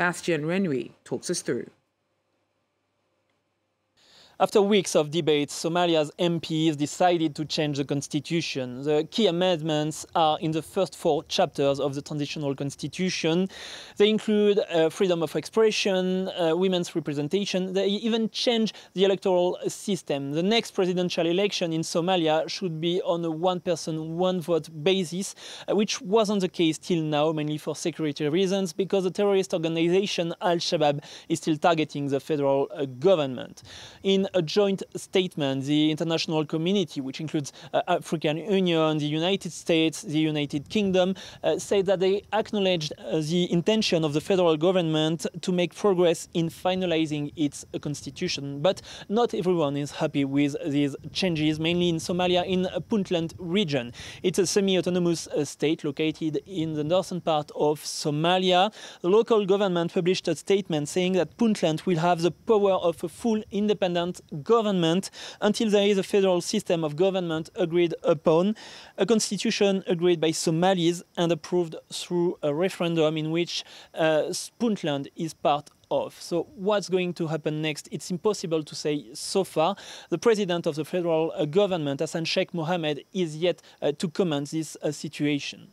Bastien Renouil talks us through. After weeks of debates, Somalia's MPs decided to change the constitution. The key amendments are in the first four chapters of the transitional constitution. They include uh, freedom of expression, uh, women's representation. They even change the electoral system. The next presidential election in Somalia should be on a one person, one vote basis, uh, which wasn't the case till now, mainly for security reasons, because the terrorist organization Al Shabaab is still targeting the federal uh, government. In a joint statement, the international community, which includes uh, African Union, the United States, the United Kingdom, uh, said that they acknowledged uh, the intention of the federal government to make progress in finalizing its constitution. But not everyone is happy with these changes, mainly in Somalia, in Puntland region. It's a semi-autonomous uh, state located in the northern part of Somalia. The local government published a statement saying that Puntland will have the power of a full independent government until there is a federal system of government agreed upon, a constitution agreed by Somalis and approved through a referendum in which uh, Puntland is part of. So what's going to happen next? It's impossible to say so far. The president of the federal uh, government, Hassan Sheikh Mohamud, is yet uh, to comment this uh, situation.